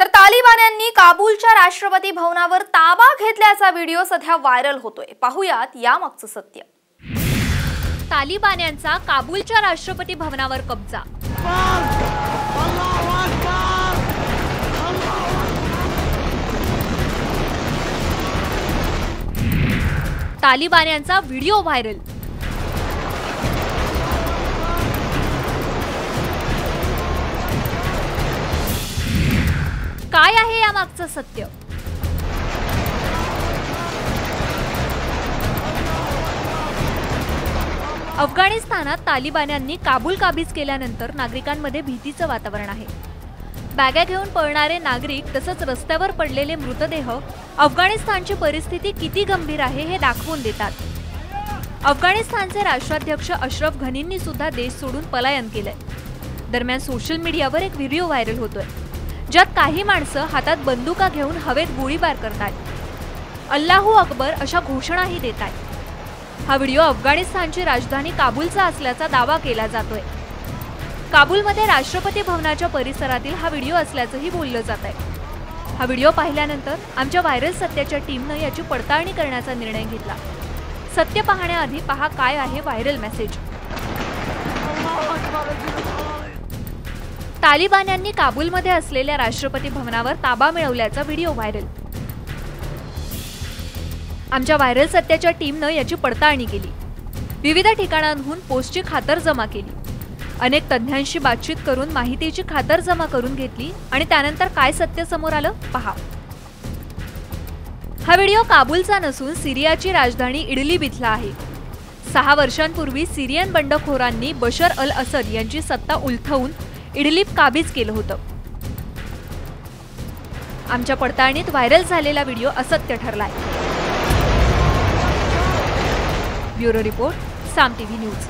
तर तालिबान्यांनी काबूलच्या राष्ट्रपती भवनावर ताबा घेतल्याचा व्हिडिओ सध्या व्हायरल होतोय. पाहुयात यामागचं सत्य. तालिबान्यांचा काबूलच्या राष्ट्रपती भवनावर कब्जा. तालिबान्यांचा व्हिडिओ व्हायरल. यामागचं सत्य. अफगाणिस्तानात तालिबान्यांनी काबूल काबीज केल्यानंतर नागरिकांमध्ये भीतीचं वातावरण आहे. बॅगा घेऊन पळणारे नागरिक तसंच रस्त्यावर पडलेले मृतदेह अफगाणिस्तानची परिस्थिती किती गंभीर आहे हे दाखवून देतात. अफगाणिस्तानचे राष्ट्राध्यक्ष अशरफ घनींनी सुद्धा देश सोडून पलायन केलंय. दरम्यान सोशल मीडियावर एक व्हिडिओ व्हायरल होतोय. ज्यात काही माणसं हातात बंदुका घेऊन हवेत गोळीबार करतात. अल्लाहू अकबर अशा घोषणाही देत आहेत हा व्हिडिओ अफगाणिस्तानची राजधानी काबूलचा असल्याचा दावा केला जातोय. काबूलमध्ये राष्ट्रपती भवनाच्या परिसरातील हा व्हिडिओ असल्याचंही बोललं जात आहे हा व्हिडिओ पाहिल्यानंतर आमच्या व्हायरल सत्याच्या टीमनं याची पडताळणी करण्याचा निर्णय घेतला. सत्य पाहण्याआधी पहा काय आहे व्हायरल मेसेज. तालिबान यांनी काबूलमध्ये असलेल्या राष्ट्रपती भवनावर ताबा मिळवल्याचा व्हिडिओ व्हायरल. आमच्या व्हायरल सत्याच्या टीमनं याची पडताळणी केली. विविध ठिकाणांहून पोस्टची खातर जमा केली. अनेक तज्ज्ञांशी बातचीत करून माहितीची खातर जमा करून घेतली आणि त्यानंतर काय सत्य समोर आलं पहा. हा व्हिडिओ काबूलचा नसून सिरियाची राजधानी इडलिब इथला आहे. सहा वर्षांपूर्वी सिरियन बंडखोरांनी बशर अल असद यांची सत्ता उलथवून इडलीप काबीज केलं होतं. आमच्या पडताळणीत व्हायरल झालेला व्हिडिओ असत्य ठरलाय. Bureau report Saam TV news.